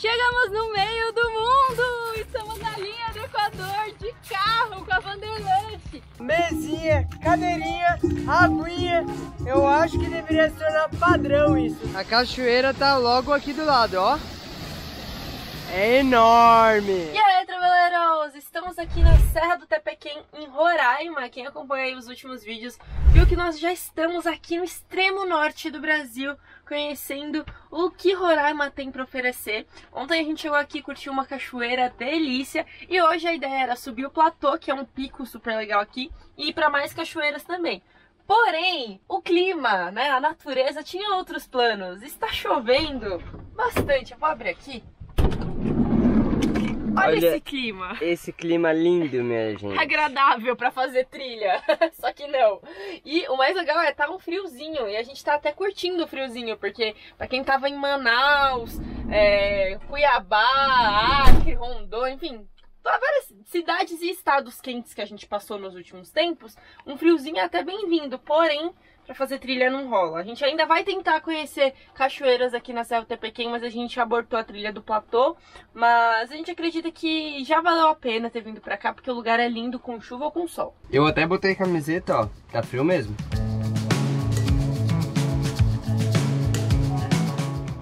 Chegamos no meio do mundo! Estamos na linha do Equador de carro com a Vanderlust. Mesinha, cadeirinha, aguinha. Eu acho que deveria se tornar padrão isso. A cachoeira tá logo aqui do lado, ó. É enorme. E aí, traveleiros! Estamos aqui na Serra do Tepequém, em Roraima. Quem acompanha os últimos vídeos viu que nós já estamos aqui no extremo norte do Brasil, conhecendo o que Roraima tem para oferecer. Ontem a gente chegou aqui, curtiu uma cachoeira delícia, e hoje a ideia era subir o platô, que é um pico super legal aqui, e ir para mais cachoeiras também. Porém, o clima, né, a natureza tinha outros planos. Está chovendo bastante. Eu vou abrir aqui. Olha, Olha esse clima. Esse clima lindo, minha gente. Agradável pra fazer trilha, só que não. E o mais legal é tá um friozinho e a gente tá até curtindo o friozinho, porque pra quem tava em Manaus, é, Cuiabá, Acre, Rondônia, enfim, várias cidades e estados quentes que a gente passou nos últimos tempos, um friozinho é até bem-vindo, porém para fazer trilha não rola. A gente ainda vai tentar conhecer cachoeiras aqui na Serra do Tepequém, mas a gente abortou a trilha do platô. Mas a gente acredita que já valeu a pena ter vindo para cá, porque o lugar é lindo com chuva ou com sol. Eu até botei camiseta, ó. Tá frio mesmo.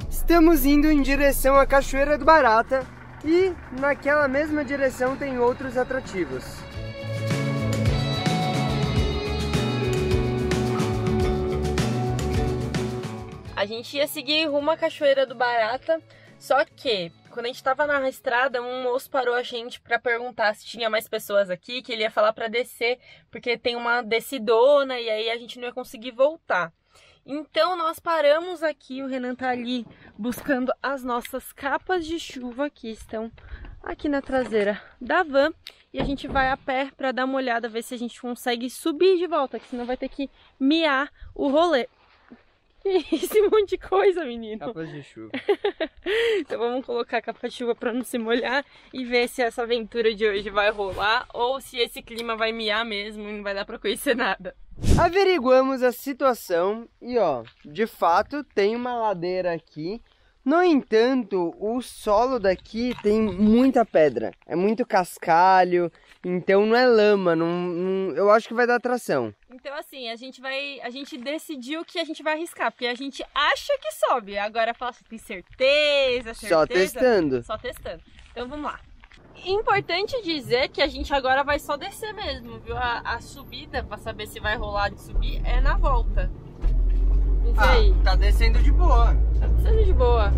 Estamos indo em direção à Cachoeira do Barata e naquela mesma direção tem outros atrativos. A gente ia seguir rumo à Cachoeira do Barata, só que quando a gente tava na estrada, um moço parou a gente para perguntar se tinha mais pessoas aqui, que ele ia falar para descer, porque tem uma descidona e aí a gente não ia conseguir voltar. Então nós paramos aqui, o Renan tá ali buscando as nossas capas de chuva que estão aqui na traseira da van e a gente vai a pé para dar uma olhada, ver se a gente consegue subir de volta, que senão vai ter que miar o rolê. Esse monte de coisa, menino. Capas de chuva. então vamos colocar a capa de chuva para não se molhar e ver se essa aventura de hoje vai rolar ou se esse clima vai miar mesmo e não vai dar para conhecer nada. Averiguamos a situação e ó, de fato tem uma ladeira aqui. No entanto, o solo daqui tem muita pedra, é muito cascalho, então não é lama, não, não, eu acho que vai dar tração. Então assim, a gente vai, a gente decidiu que a gente vai arriscar, porque a gente acha que sobe. Agora fala assim, tem certeza, certeza? Só testando. Só testando. Então vamos lá. Importante dizer que a gente agora vai só descer mesmo, viu? A, a subida, para saber se vai rolar de subir, é na volta. Ah, aí? tá descendo de boa. Tá descendo de boa.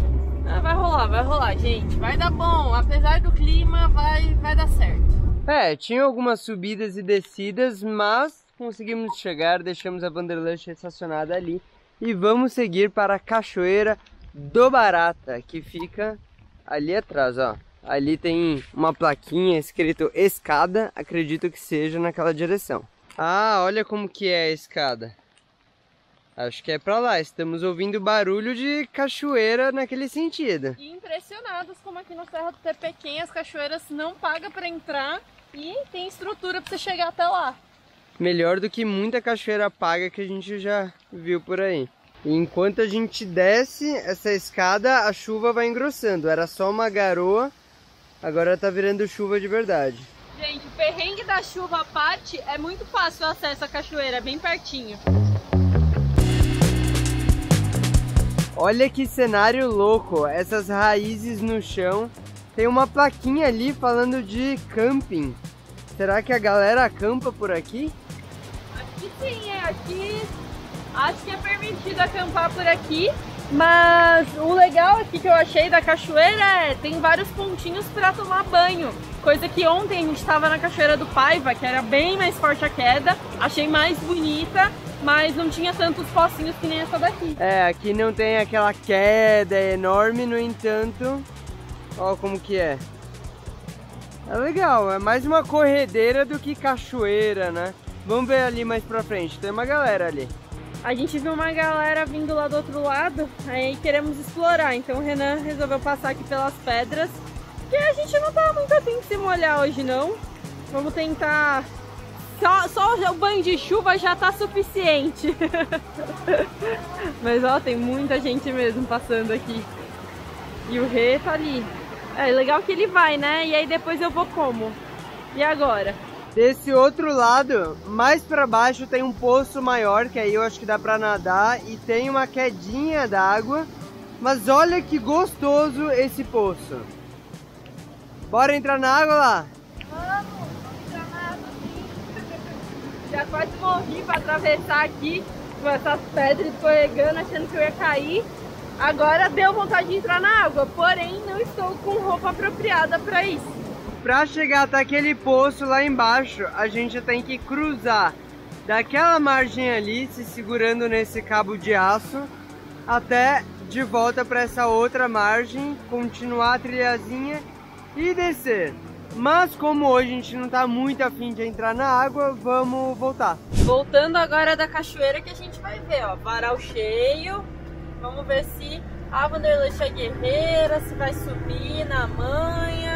Ah, vai rolar, vai rolar, gente. Vai dar bom. Apesar do clima, vai, vai dar certo. É, tinha algumas subidas e descidas, mas conseguimos chegar, deixamos a Wanderlust estacionada ali e vamos seguir para a Cachoeira do Barata, que fica ali atrás, ó. Ali tem uma plaquinha escrito escada, acredito que seja naquela direção. Ah, olha como que é a escada. Acho que é pra lá, estamos ouvindo barulho de cachoeira naquele sentido. E impressionados como aqui no Serra do Tepequém as cachoeiras não pagam para entrar e tem estrutura para você chegar até lá. Melhor do que muita cachoeira paga que a gente já viu por aí. E enquanto a gente desce essa escada, a chuva vai engrossando. Era só uma garoa, agora tá virando chuva de verdade. Gente, o perrengue da chuva à parte, é muito fácil o acesso à cachoeira, é bem pertinho. Olha que cenário louco, essas raízes no chão. Tem uma plaquinha ali falando de camping. Será que a galera acampa por aqui? Acho que sim, é aqui. Acho que é permitido acampar por aqui. Mas o legal aqui que eu achei da cachoeira é tem vários pontinhos para tomar banho. Coisa que ontem a gente estava na cachoeira do Paiva, que era bem mais forte a queda. Achei mais bonita mas não tinha tantos pocinhos que nem essa daqui. É, aqui não tem aquela queda enorme, no entanto, ó como que é. É legal, é mais uma corredeira do que cachoeira, né? Vamos ver ali mais pra frente, tem uma galera ali. A gente viu uma galera vindo lá do outro lado, aí queremos explorar, então o Renan resolveu passar aqui pelas pedras, que a gente não tá muito afim de se molhar hoje não. Vamos tentar só, só o banho de chuva já tá suficiente. Mas ó, tem muita gente mesmo passando aqui. E o Rê tá ali. É legal que ele vai, né? E aí depois eu vou como? E agora? Desse outro lado, mais para baixo tem um poço maior, que aí eu acho que dá para nadar e tem uma quedinha d'água. Mas olha que gostoso esse poço. Bora entrar na água lá? Vamos, vamos entrar na água sim. Já quase morri para atravessar aqui com essas pedras escorregando, achando que eu ia cair. Agora deu vontade de entrar na água, porém não estou com roupa apropriada para isso. Para chegar até aquele poço lá embaixo, a gente tem que cruzar daquela margem ali, se segurando nesse cabo de aço, até de volta para essa outra margem, continuar a trilhazinha e descer. Mas como hoje a gente não está muito afim de entrar na água, vamos voltar. Voltando agora da cachoeira que a gente vai ver, ó, varal cheio. Vamos ver se a Vanderlei é guerreira, se vai subir na manha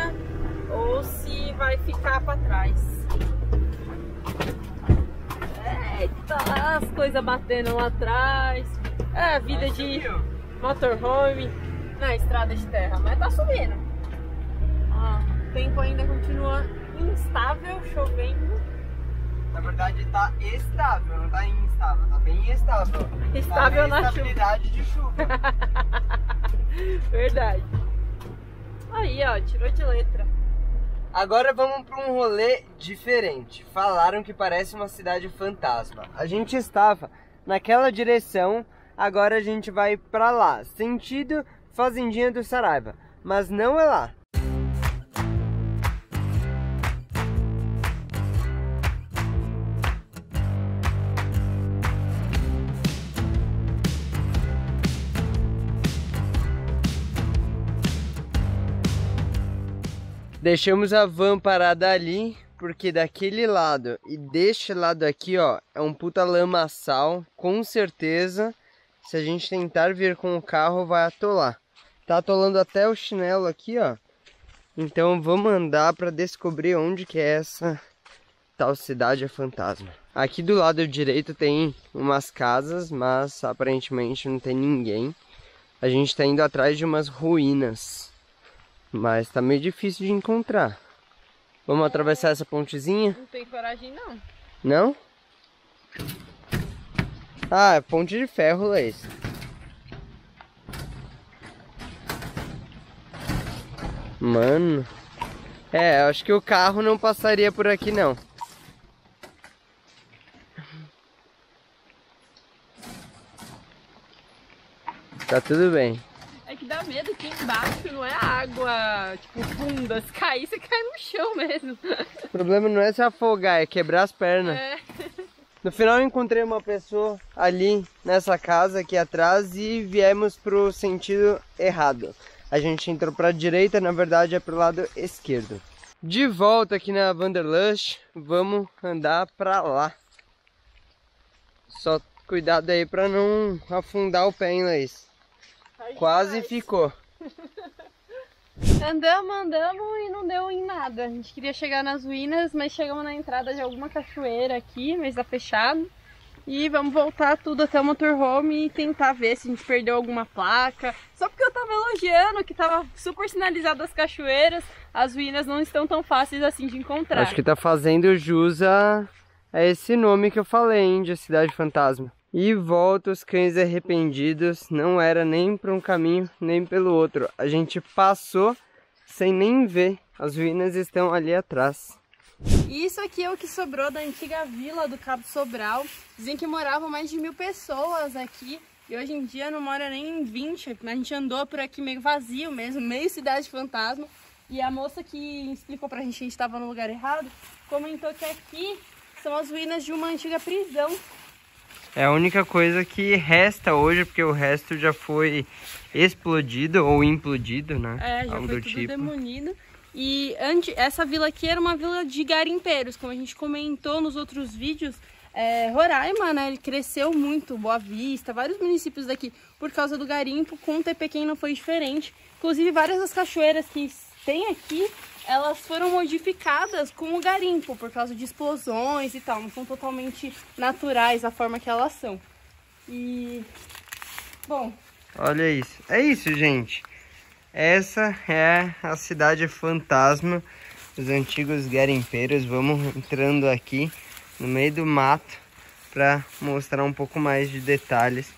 ou se vai ficar para trás. Eita, as coisas batendo lá atrás. É a vida de motorhome na estrada de terra, mas tá subindo. Ah, o tempo ainda continua instável, chovendo. Na verdade tá estável, não tá instável, tá bem estável. Estável tá na estabilidade de chuva. Verdade. Aí, ó, tirou de letra. Agora vamos para um rolê diferente. Falaram que parece uma cidade fantasma. A gente estava naquela direção, agora a gente vai para lá, sentido Fazendinha do Saraiva. Mas não é lá. Deixamos a van parada ali, porque daquele lado e deste lado aqui, ó, é um puta lamaçal. Com certeza, se a gente tentar vir com o carro, vai atolar. Tá atolando até o chinelo aqui, ó. Então vamos andar para descobrir onde que é essa tal cidade fantasma. Aqui do lado direito tem umas casas, mas aparentemente não tem ninguém. A gente está indo atrás de umas ruínas. Mas tá meio difícil de encontrar. Vamos atravessar essa pontezinha? Não tem coragem não. Não? Ah, é ponte de ferro, Leis. Mano. É, acho que o carro não passaria por aqui não. Tá tudo bem dá medo aqui embaixo não é água, tipo, funda. Se cair, você cai no chão mesmo. O problema não é se afogar, é quebrar as pernas. É. No final eu encontrei uma pessoa ali nessa casa aqui atrás e viemos pro sentido errado. A gente entrou para a direita, na verdade é pro lado esquerdo. De volta aqui na Wanderlust, vamos andar para lá. Só cuidado aí para não afundar o pé, hein, Laís? Quase ficou. Andamos, andamos e não deu em nada. A gente queria chegar nas ruínas, mas chegamos na entrada de alguma cachoeira aqui, mas tá fechado. E vamos voltar tudo até o motorhome e tentar ver se a gente perdeu alguma placa. Só porque eu tava elogiando que tava super sinalizado as cachoeiras, as ruínas não estão tão fáceis assim de encontrar. Acho que tá fazendo jus a, a esse nome que eu falei, hein, de Cidade Fantasma. E volta os cães arrependidos, não era nem para um caminho nem pelo outro. A gente passou sem nem ver, as ruínas estão ali atrás. Isso aqui é o que sobrou da antiga vila do Cabo Sobral. Dizem que moravam mais de mil pessoas aqui. E hoje em dia não mora nem 20. A gente andou por aqui meio vazio mesmo, meio cidade fantasma. E a moça que explicou pra gente que a gente estava no lugar errado, comentou que aqui são as ruínas de uma antiga prisão é a única coisa que resta hoje, porque o resto já foi explodido ou implodido, né? É, já Algo foi tudo tipo. demolido. E antes, essa vila aqui era uma vila de garimpeiros, como a gente comentou nos outros vídeos. É, Roraima, né, ele cresceu muito, Boa Vista, vários municípios daqui, por causa do garimpo, com o Tepequém não foi diferente. Inclusive, várias das cachoeiras que tem aqui elas foram modificadas com o garimpo, por causa de explosões e tal. Não são totalmente naturais da forma que elas são. E... Bom... Olha isso. É isso, gente. Essa é a cidade fantasma, os antigos garimpeiros. Vamos entrando aqui no meio do mato para mostrar um pouco mais de detalhes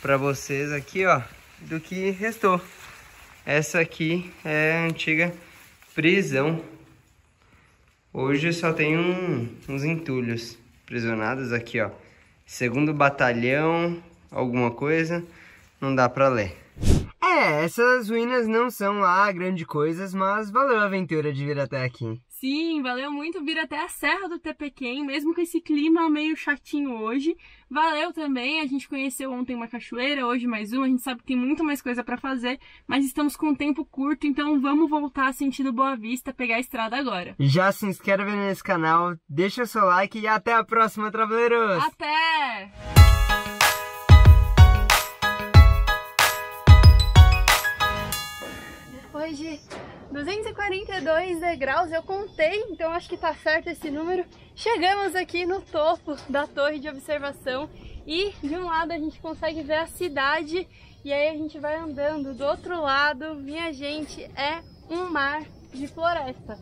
para vocês aqui, ó, do que restou. Essa aqui é a antiga prisão. Hoje só tem um, uns entulhos prisionados aqui, ó. Segundo batalhão, alguma coisa, não dá para ler. É, essas ruínas não são lá grande coisas, mas valeu a aventura de vir até aqui. Sim, valeu muito vir até a Serra do Tepequém, mesmo com esse clima meio chatinho hoje. Valeu também, a gente conheceu ontem uma cachoeira, hoje mais uma, a gente sabe que tem muito mais coisa para fazer, mas estamos com um tempo curto, então vamos voltar sentido Boa Vista, pegar a estrada agora. Já se inscreve nesse canal, deixa o seu like e até a próxima, Traveleiros! Até! 242 degraus, eu contei, então acho que tá certo esse número. Chegamos aqui no topo da torre de observação e de um lado a gente consegue ver a cidade e aí a gente vai andando. Do outro lado, minha gente, é um mar de floresta.